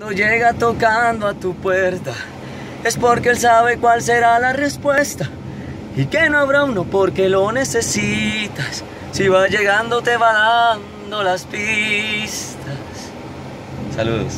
No llega tocando a tu puerta, es porque él sabe cuál será la respuesta. Y que no habrá uno porque lo necesitas. Si va llegando te va dando las pistas. Saludos.